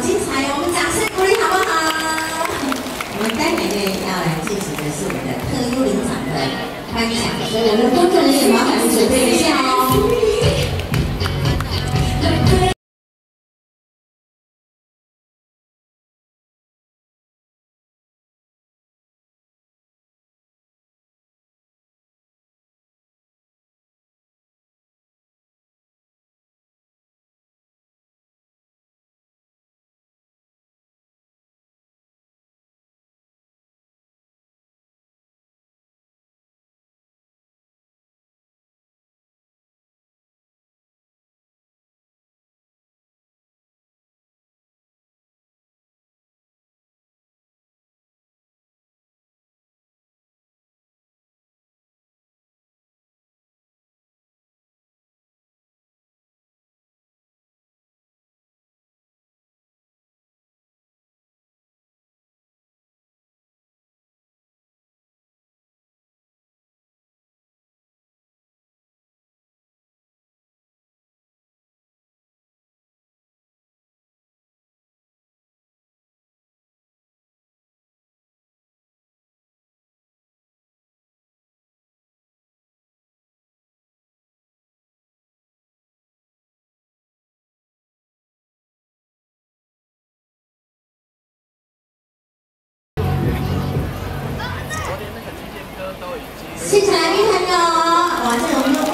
精彩哦！我们掌声鼓励好不好？我们待会呢要来进行的是我们的特优领奖的颁奖，所以我们的工作人员麻烦准备一下哦。 칭찬이 하면. 완전 너무